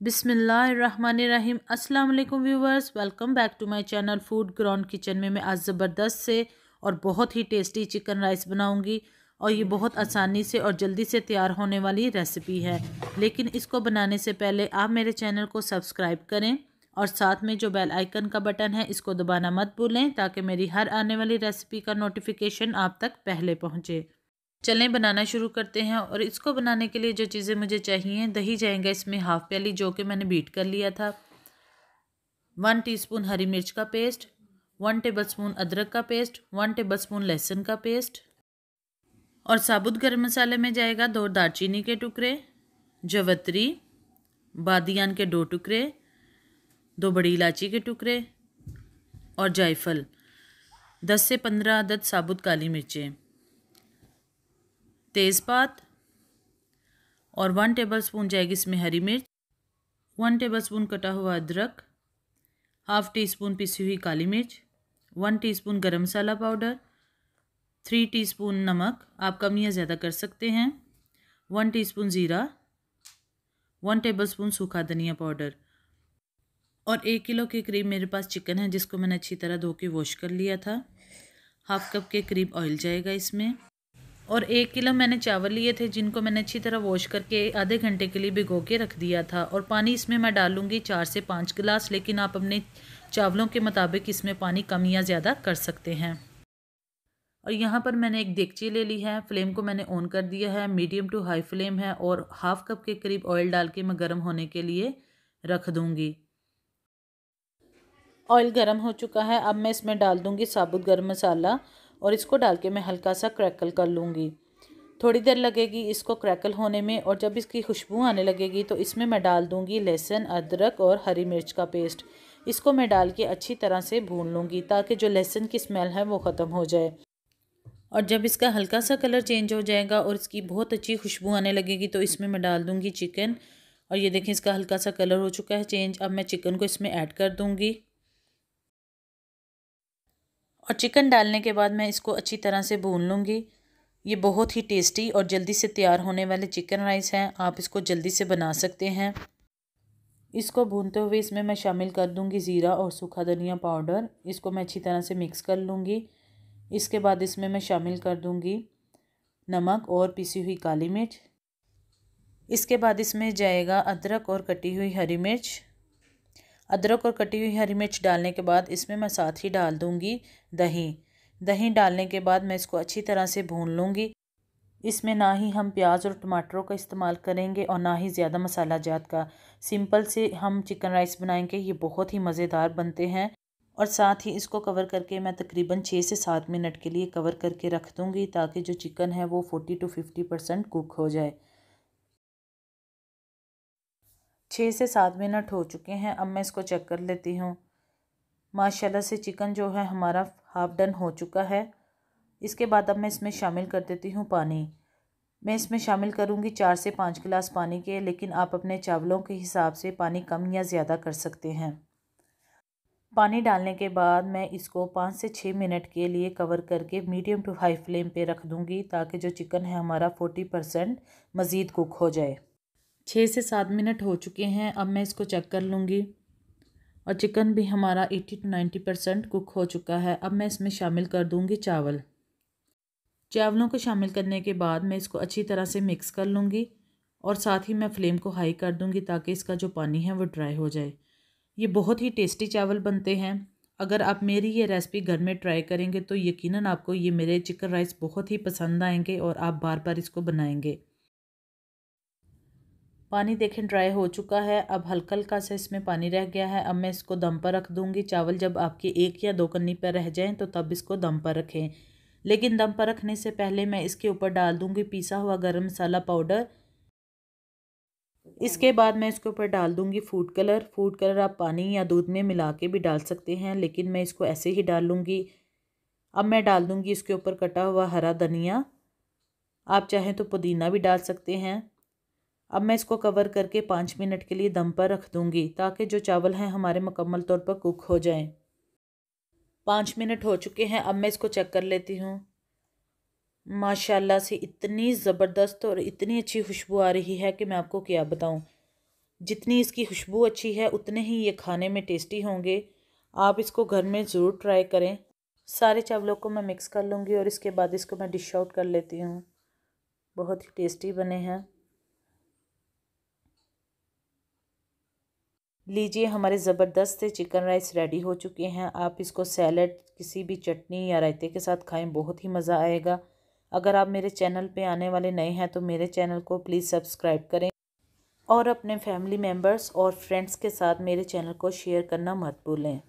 बिसमीम वालेकुम viewers, welcome back to my channel Food Ground Kitchen में मैं आज ज़बरदस्त से और बहुत ही टेस्टी चिकन राइस बनाऊँगी और ये बहुत आसानी से और जल्दी से तैयार होने वाली रेसिपी है। लेकिन इसको बनाने से पहले आप मेरे चैनल को सब्सक्राइब करें और साथ में जो बेल आइकन का बटन है, इसको दबाना मत भूलें ताकि मेरी हर आने वाली रेसिपी का नोटिफिकेशन आप तक पहले पहुँचे। चलें, बनाना शुरू करते हैं और इसको बनाने के लिए जो चीज़ें मुझे चाहिए, दही जाएगा इसमें हाफ़ प्याली जो कि मैंने बीट कर लिया था। वन टीस्पून हरी मिर्च का पेस्ट वन टेबल स्पून अदरक का पेस्ट वन टेबल स्पून लहसुन का पेस्ट और साबुत गर्म मसाले में जाएगा दो दालचीनी के टुकड़े, जवत्री, बादियान के दो टुकड़े, दो बड़ी इलायची के टुकड़े और जायफल, दस से पंद्रह अदद साबुत काली मिर्चें। तेज़पात और वन टेबल स्पून जाएगी इसमें हरी मिर्च वन टेबल स्पून कटा हुआ अदरक हाफ़ टी स्पून पिसी हुई काली मिर्च वन टीस्पून गरम मसाला पाउडर थ्री टीस्पून नमक, आप कम या ज़्यादा कर सकते हैं वन टीस्पून ज़ीरा वन टेबल स्पून सूखा धनिया पाउडर और एक किलो के करीब मेरे पास चिकन है, जिसको मैंने अच्छी तरह धो के वॉश कर लिया था। हाफ़ कप के करीब ऑयल जाएगा इसमें। और एक किलो मैंने चावल लिए थे, जिनको मैंने अच्छी तरह वॉश करके आधे घंटे के लिए भिगो के रख दिया था। और पानी इसमें मैं डालूँगी चार से पाँच गिलास, लेकिन आप अपने चावलों के मुताबिक इसमें पानी कम या ज़्यादा कर सकते हैं। और यहाँ पर मैंने एक देगची ले ली है। फ्लेम को मैंने ऑन कर दिया है। मीडियम टू हाई फ्लेम है और हाफ़ कप के करीब ऑयल डाल के मैं गर्म होने के लिए रख दूँगी। ऑयल गर्म हो चुका है। अब मैं इसमें डाल दूँगी साबुत गर्म मसाला। और इसको डाल के मैं हल्का सा क्रैकल कर लूँगी। थोड़ी देर लगेगी इसको क्रैकल होने में और जब इसकी खुशबू आने लगेगी तो इसमें मैं डाल दूँगी लहसुन, अदरक और हरी मिर्च का पेस्ट। इसको मैं डाल के अच्छी तरह से भून लूँगी ताकि जो लहसुन की स्मेल है वो ख़त्म हो जाए। और जब इसका हल्का सा कलर चेंज हो जाएगा और इसकी बहुत अच्छी खुशबू आने लगेगी तो इसमें मैं डाल दूँगी चिकन। और ये देखें इसका हल्का सा कलर हो चुका है चेंज। अब मैं चिकन को इसमें ऐड कर दूँगी। और चिकन डालने के बाद मैं इसको अच्छी तरह से भून लूँगी। ये बहुत ही टेस्टी और जल्दी से तैयार होने वाले चिकन राइस हैं। आप इसको जल्दी से बना सकते हैं। इसको भूनते हुए इसमें मैं शामिल कर दूँगी ज़ीरा और सूखा धनिया पाउडर। इसको मैं अच्छी तरह से मिक्स कर लूँगी। इसके बाद इसमें मैं शामिल कर दूँगी नमक और पिसी हुई काली मिर्च। इसके बाद इसमें जाएगा अदरक और कटी हुई हरी मिर्च। अदरक और कटी हुई हरी मिर्च डालने के बाद इसमें मैं साथ ही डाल दूँगी दही। दही डालने के बाद मैं इसको अच्छी तरह से भून लूँगी। इसमें ना ही हम प्याज और टमाटरों का इस्तेमाल करेंगे और ना ही ज़्यादा मसाला जात का। सिंपल से हम चिकन राइस बनाएँगे, ये बहुत ही मज़ेदार बनते हैं। और साथ ही इसको कवर करके मैं तकरीबन छः से सात मिनट के लिए कवर करके रख दूँगी ताकि जो चिकन है वो forty to fifty percent cook हो जाए। छः से सात मिनट हो चुके हैं, अब मैं इसको चेक कर लेती हूँ। माशाल्लाह से चिकन जो है हमारा हाफ़ डन हो चुका है। इसके बाद अब मैं इसमें शामिल कर देती हूँ पानी। मैं इसमें शामिल करूँगी चार से पाँच गिलास पानी के, लेकिन आप अपने चावलों के हिसाब से पानी कम या ज़्यादा कर सकते हैं। पानी डालने के बाद मैं इसको पाँच से छः मिनट के लिए कवर करके मीडियम टू हाई फ्लेम पे रख दूँगी, ताकि जो चिकन है हमारा फोर्टी परसेंट मज़ीद कुक हो जाए। छः से सात मिनट हो चुके हैं, अब मैं इसको चेक कर लूँगी। और चिकन भी हमारा eighty to ninety percent cook हो चुका है, अब मैं इसमें शामिल कर दूँगी चावल। चावलों को शामिल करने के बाद मैं इसको अच्छी तरह से मिक्स कर लूँगी और साथ ही मैं फ्लेम को हाई कर दूँगी ताकि इसका जो पानी है वो ड्राई हो जाए। ये बहुत ही टेस्टी चावल बनते हैं। अगर आप मेरी ये रेसिपी घर में ट्राई करेंगे तो यकीनन आपको ये मेरे चिकन राइस बहुत ही पसंद आएँगे और आप बार बार इसको बनाएँगे। पानी देखें ड्राई हो चुका है। अब हल्का हल्का सा इसमें पानी रह गया है। अब मैं इसको दम पर रख दूँगी। चावल जब आपके एक या दो कन्नी पर रह जाएँ तो तब इसको दम पर रखें। लेकिन दम पर रखने से पहले मैं इसके ऊपर डाल दूँगी पीसा हुआ गरम मसाला पाउडर। इसके बाद मैं इसके ऊपर डाल दूँगी फ़ूड कलर फ़ूड कलर आप पानी या दूध में मिला के भी डाल सकते हैं, लेकिन मैं इसको ऐसे ही डाल लूँगी। अब मैं डाल दूँगी इसके ऊपर कटा हुआ हरा धनिया। आप चाहें तो पुदीना भी डाल सकते हैं। अब मैं इसको कवर करके पाँच मिनट के लिए दम पर रख दूँगी, ताकि जो चावल हैं हमारे मुकम्मल तौर पर कुक हो जाएँ। पाँच मिनट हो चुके हैं, अब मैं इसको चेक कर लेती हूँ। माशाल्लाह से इतनी ज़बरदस्त और इतनी अच्छी खुशबू आ रही है कि मैं आपको क्या बताऊँ। जितनी इसकी खुशबू अच्छी है, उतने ही ये खाने में टेस्टी होंगे। आप इसको घर में ज़रूर ट्राई करें। सारे चावलों को मैं मिक्स कर लूँगी और इसके बाद इसको मैं डिश आउट कर लेती हूँ। बहुत ही टेस्टी बने हैं। लीजिए, हमारे ज़बरदस्त से चिकन राइस रेडी हो चुके हैं। आप इसको सैलड, किसी भी चटनी या रायते के साथ खाएँ, बहुत ही मज़ा आएगा। अगर आप मेरे चैनल पे आने वाले नए हैं तो मेरे चैनल को प्लीज़ सब्सक्राइब करें और अपने फैमिली मेंबर्स और फ्रेंड्स के साथ मेरे चैनल को शेयर करना मत भूलें।